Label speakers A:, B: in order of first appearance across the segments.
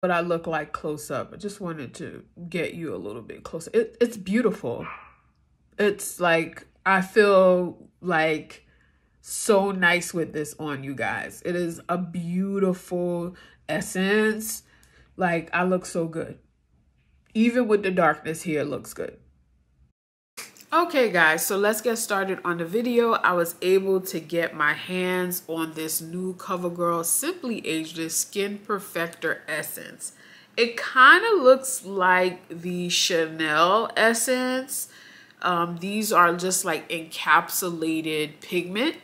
A: what I look like close up. I just wanted to get you a little bit closer. It, it's beautiful. It's like, I feel like so nice with this on you guys. It is a beautiful essence. Like, I look so good. Even with the darkness here, looks good. Okay guys, so let's get started on the video. I was able to get my hands on this new CoverGirl Simply Ageless Skin Perfector Essence. It kind of looks like the Chanel Essence. Um, these are just like encapsulated pigment.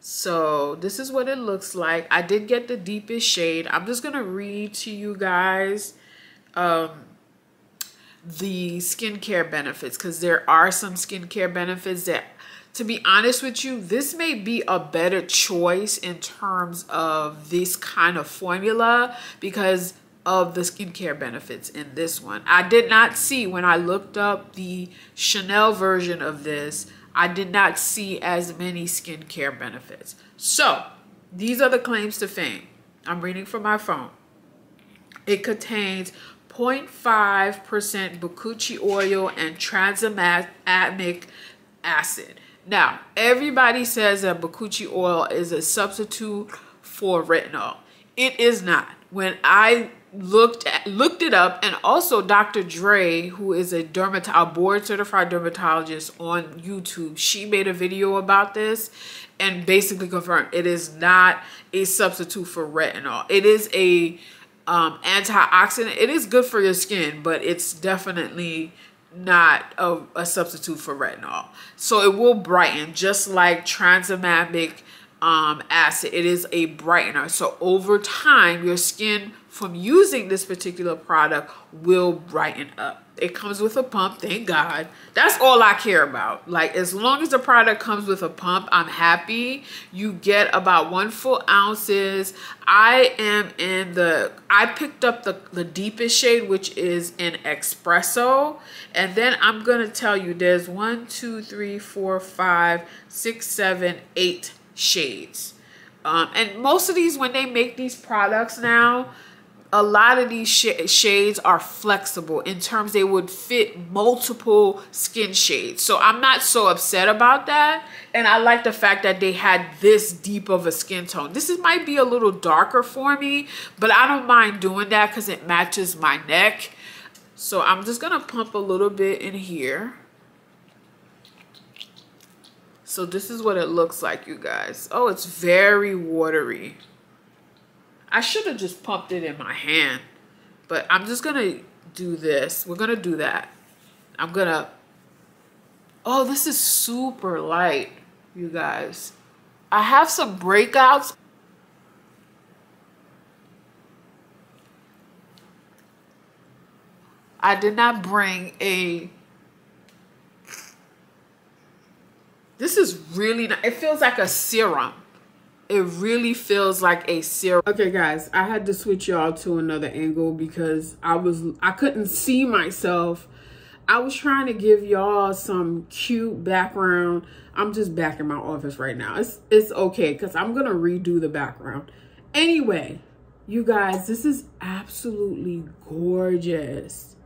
A: So this is what it looks like. I did get the deepest shade. I'm just going to read to you guys um, the skincare benefits because there are some skincare benefits that to be honest with you, this may be a better choice in terms of this kind of formula because of the skincare benefits in this one. I did not see when I looked up the Chanel version of this, I did not see as many skincare benefits. So these are the claims to fame. I'm reading from my phone. It contains 0.5% bakuchiol and tranexamic acid. Now, everybody says that bakuchiol is a substitute for retinol. It is not. When I looked at, looked it up, and also Dr. Dray, who is a dermat a board certified dermatologist on YouTube, she made a video about this and basically confirmed it is not a substitute for retinol. It is a um, antioxidant. It is good for your skin, but it's definitely not a, a substitute for retinol. So it will brighten, just like tranexamic um, acid. It is a brightener. So over time, your skin from using this particular product will brighten up. It comes with a pump, thank God. That's all I care about. Like as long as the product comes with a pump, I'm happy. You get about one full ounces. I am in the, I picked up the, the deepest shade, which is in espresso. And then I'm gonna tell you there's one, two, three, four, five, six, seven, eight shades. Um, and most of these, when they make these products now, a lot of these sh shades are flexible in terms they would fit multiple skin shades. So I'm not so upset about that. And I like the fact that they had this deep of a skin tone. This is, might be a little darker for me, but I don't mind doing that because it matches my neck. So I'm just going to pump a little bit in here. So this is what it looks like, you guys. Oh, it's very watery. I should have just pumped it in my hand. But I'm just going to do this. We're going to do that. I'm going to... Oh, this is super light, you guys. I have some breakouts. I did not bring a... This is really... Not, it feels like a serum it really feels like a serum. Okay, guys, I had to switch y'all to another angle because I was I couldn't see myself. I was trying to give y'all some cute background. I'm just back in my office right now. It's it's okay because I'm gonna redo the background. Anyway, you guys, this is absolutely gorgeous.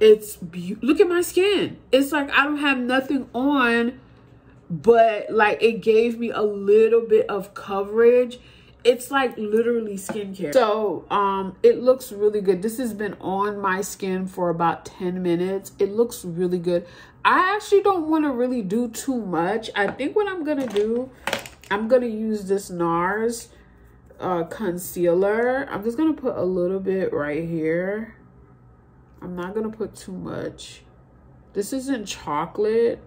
A: It's. Look at my skin. It's like I don't have nothing on but like it gave me a little bit of coverage. It's like literally skincare. So um it looks really good. This has been on my skin for about 10 minutes. It looks really good. I actually don't want to really do too much. I think what i'm gonna do i'm gonna use this nars uh concealer. I'm just gonna put a little bit right here. I'm not gonna put too much. This isn't chocolate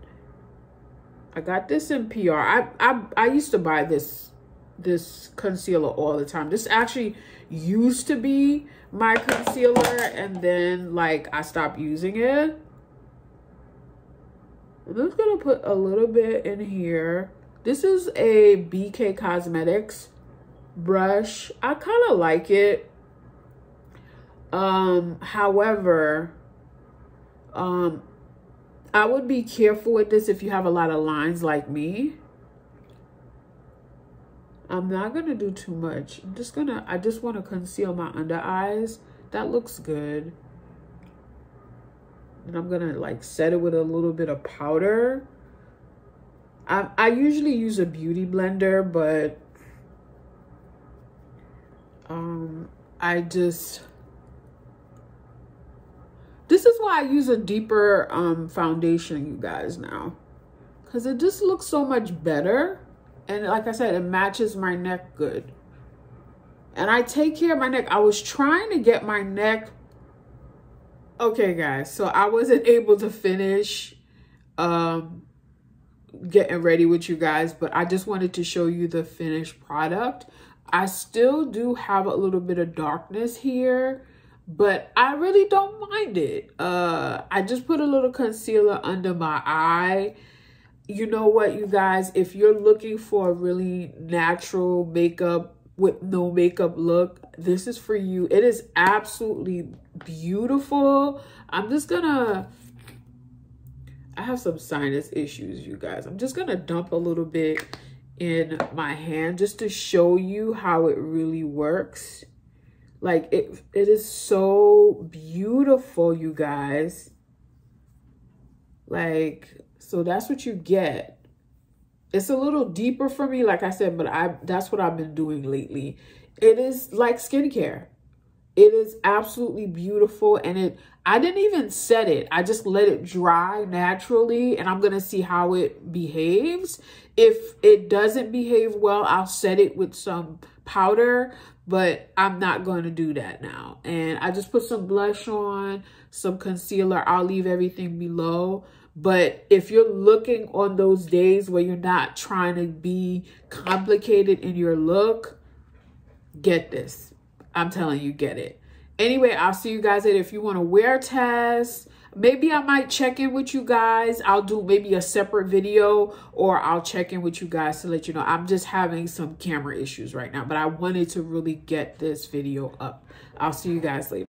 A: I got this in PR. I, I, I used to buy this this concealer all the time. This actually used to be my concealer and then like I stopped using it. I'm just gonna put a little bit in here. This is a BK Cosmetics brush. I kind of like it. Um, however, um, I would be careful with this if you have a lot of lines like me. I'm not going to do too much. I'm just going to, I just want to conceal my under eyes. that looks good. And I'm gonna like set it with a little bit of powder. I, I usually use a beauty blender, but um, I just, this is why I use a deeper um, foundation, you guys, now. Because it just looks so much better. And like I said, it matches my neck good. And I take care of my neck. I was trying to get my neck. Okay, guys. So I wasn't able to finish um, getting ready with you guys. But I just wanted to show you the finished product. I still do have a little bit of darkness here. But I really don't mind it. Uh, I just put a little concealer under my eye you know what, you guys, if you're looking for a really natural makeup with no makeup look, this is for you. It is absolutely beautiful. I'm just gonna, I have some sinus issues, you guys. I'm just gonna dump a little bit in my hand just to show you how it really works. Like it, it is so beautiful, you guys. Like so that's what you get. It's a little deeper for me, like I said, but I that's what I've been doing lately. It is like skincare. It is absolutely beautiful and it I didn't even set it. I just let it dry naturally and I'm going to see how it behaves. If it doesn't behave well, I'll set it with some powder, but I'm not going to do that now. And I just put some blush on, some concealer. I'll leave everything below. But if you're looking on those days where you're not trying to be complicated in your look, get this. I'm telling you, get it. Anyway, I'll see you guys later. If you want to wear test, maybe I might check in with you guys. I'll do maybe a separate video or I'll check in with you guys to let you know. I'm just having some camera issues right now, but I wanted to really get this video up. I'll see you guys later.